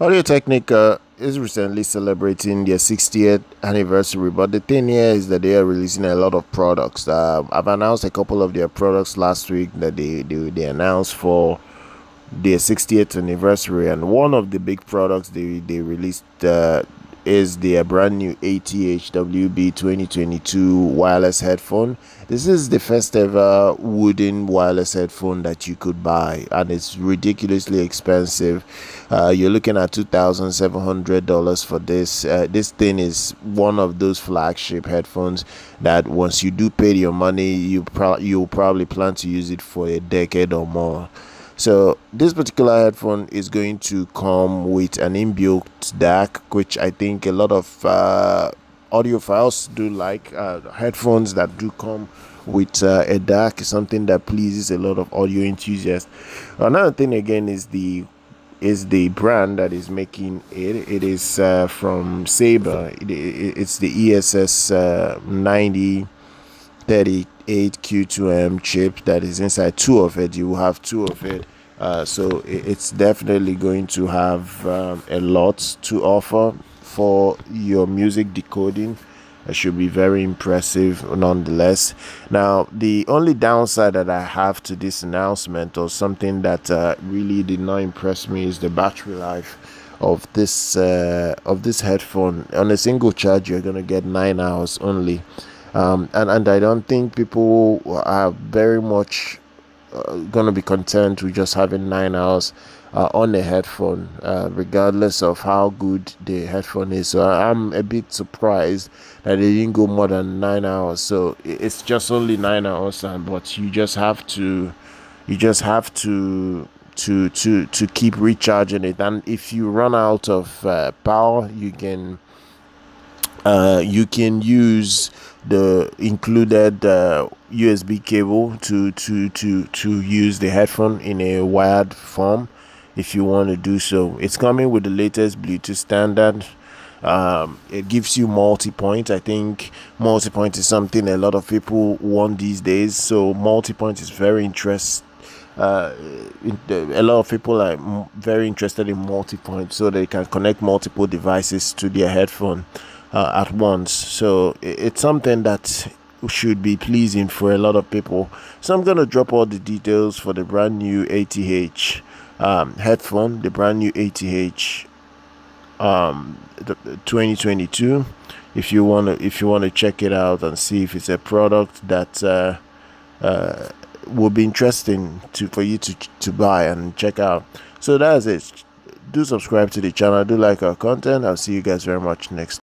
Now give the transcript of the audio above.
Audio Technica is recently celebrating their 60th anniversary, but the thing here is that they are releasing a lot of products. Uh, I've announced a couple of their products last week that they, they, they announced for their 60th anniversary, and one of the big products they, they released uh, is their brand new ATH WB 2022 wireless headphone. This is the first ever wooden wireless headphone that you could buy, and it's ridiculously expensive. Uh, you're looking at $2,700 for this. Uh, this thing is one of those flagship headphones that once you do pay your money, you pro- you'll probably plan to use it for a decade or more. So this particular headphone is going to come with an inbuilt DAC, which I think a lot of uh, audiophiles do like. Uh, headphones that do come with uh, a DAC is something that pleases a lot of audio enthusiasts. Another thing again is the is the brand that is making it. It is uh, from Sabre. It, it, it's the ESS uh, 90 38 Q2M chip that is inside two of it. You will have two of it uh, so it's definitely going to have um, a lot to offer for your music decoding. It should be very impressive nonetheless. Now, the only downside that I have to this announcement, or something that uh, really did not impress me, is the battery life of this uh, of this headphone. On a single charge, you're gonna get nine hours only, um, and and I don't think people are very much uh, gonna be content with just having nine hours uh, on a headphone, uh, regardless of how good the headphone is. So I'm a bit surprised that they didn't go more than nine hours. So it's just only nine hours, and but you just have to, you just have to to to to keep recharging it. And if you run out of uh, power, you can uh, you can use the included uh, USB cable to to to to use the headphone in a wired form if you want to do so. It's coming with the latest Bluetooth standard. Um, it gives you multi-point. I think multi-point is something a lot of people want these days. So multi-point is very interesting uh, a lot of people are very interested in multi-point so they can connect multiple devices to their headphone uh, at once. So it's something that should be pleasing for a lot of people. So I'm gonna drop all the details for the brand new ATH um, headphone, the brand new ATH um, 2022. If you wanna, if you wanna check it out and see if it's a product that uh, uh, will be interesting to for you to to buy and check out. So that's it. Do subscribe to the channel. Do like our content. I'll see you guys very much next.